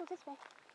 Let's go this way.